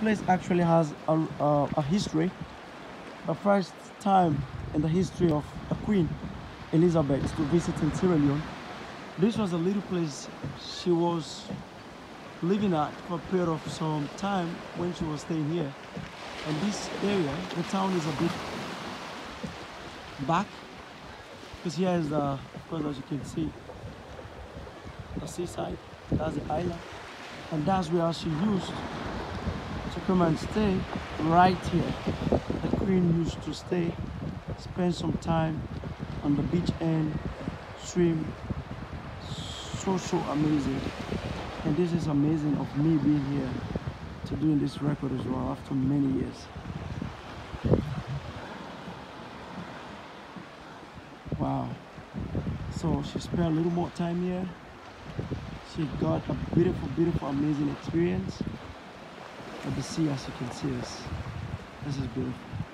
place actually has a, a, a history. The first time in the history of a queen, Elizabeth, to visit in Sierra Leone. This was a little place she was living at for a period of some time when she was staying here. And this area, the town is a bit back because here is the, of course, as you can see, the seaside, that's the island, and that's where she used to come and stay right here. The queen used to stay, spend some time on the beach and swim. So, so amazing. And this is amazing of me being here to doing this record as well after many years. Wow. So she spent a little more time here. She got a beautiful, beautiful, amazing experience. But the sea, as you can see, is this is beautiful.